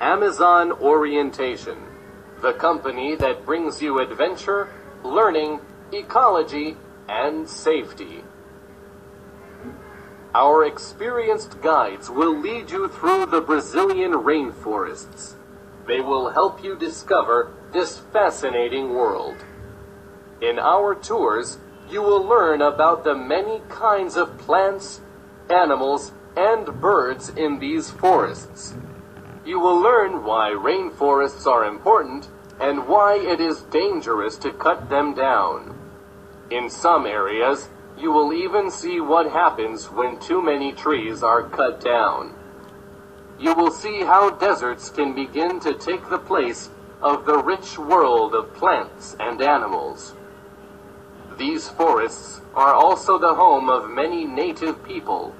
Amazon Orientation, the company that brings you adventure, learning, ecology, and safety. Our experienced guides will lead you through the Brazilian rainforests. They will help you discover this fascinating world. In our tours, you will learn about the many kinds of plants, animals, and birds in these forests. You will learn why rainforests are important and why it is dangerous to cut them down. In some areas, you will even see what happens when too many trees are cut down. You will see how deserts can begin to take the place of the rich world of plants and animals. These forests are also the home of many native people.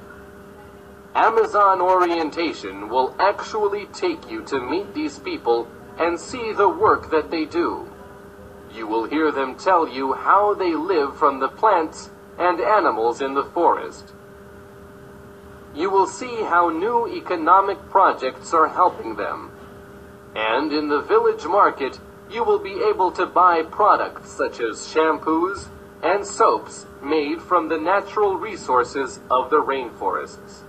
Amazon Orientation will actually take you to meet these people and see the work that they do. You will hear them tell you how they live from the plants and animals in the forest. You will see how new economic projects are helping them. And in the village market, you will be able to buy products such as shampoos, and soaps made from the natural resources of the rainforests.